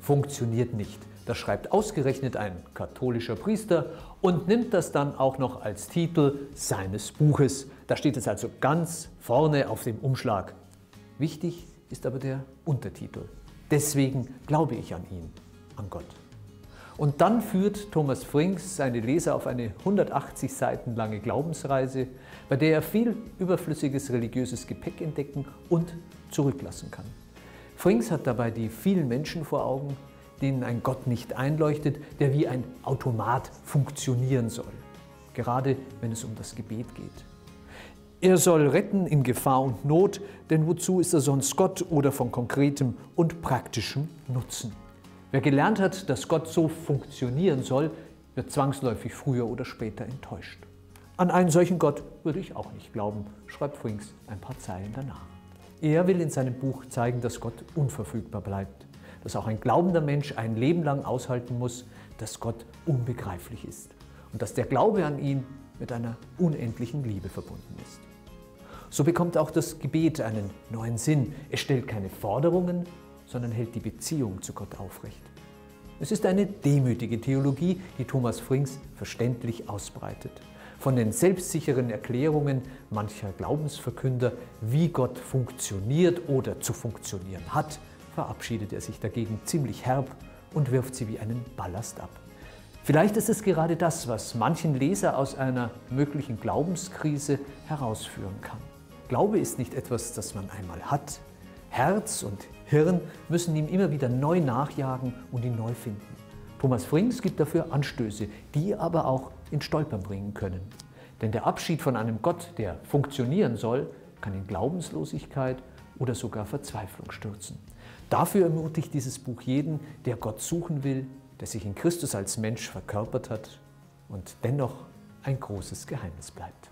funktioniert nicht. Das schreibt ausgerechnet ein katholischer Priester und nimmt das dann auch noch als Titel seines Buches. Da steht es also ganz vorne auf dem Umschlag. Wichtig ist aber der Untertitel. Deswegen glaube ich an ihn, an Gott. Und dann führt Thomas Frings seine Leser auf eine 180 Seiten lange Glaubensreise, bei der er viel überflüssiges religiöses Gepäck entdecken und zurücklassen kann. Frings hat dabei die vielen Menschen vor Augen, denen ein Gott nicht einleuchtet, der wie ein Automat funktionieren soll, gerade wenn es um das Gebet geht. Er soll retten in Gefahr und Not, denn wozu ist er sonst Gott oder von konkretem und praktischem Nutzen? Wer gelernt hat, dass Gott so funktionieren soll, wird zwangsläufig früher oder später enttäuscht. An einen solchen Gott würde ich auch nicht glauben, schreibt Frings ein paar Zeilen danach. Er will in seinem Buch zeigen, dass Gott unverfügbar bleibt, dass auch ein glaubender Mensch ein Leben lang aushalten muss, dass Gott unbegreiflich ist und dass der Glaube an ihn mit einer unendlichen Liebe verbunden ist. So bekommt auch das Gebet einen neuen Sinn. Es stellt keine Forderungen, sondern hält die Beziehung zu Gott aufrecht. Es ist eine demütige Theologie, die Thomas Frings verständlich ausbreitet. Von den selbstsicheren Erklärungen mancher Glaubensverkünder, wie Gott funktioniert oder zu funktionieren hat, verabschiedet er sich dagegen ziemlich herb und wirft sie wie einen Ballast ab. Vielleicht ist es gerade das, was manchen Leser aus einer möglichen Glaubenskrise herausführen kann. Glaube ist nicht etwas, das man einmal hat. Herz und Hirn müssen ihm immer wieder neu nachjagen und ihn neu finden. Thomas Frings gibt dafür Anstöße, die aber auch in Stolpern bringen können. Denn der Abschied von einem Gott, der funktionieren soll, kann in Glaubenslosigkeit oder sogar Verzweiflung stürzen. Dafür ermutigt dieses Buch jeden, der Gott suchen will, der sich in Christus als Mensch verkörpert hat und dennoch ein großes Geheimnis bleibt.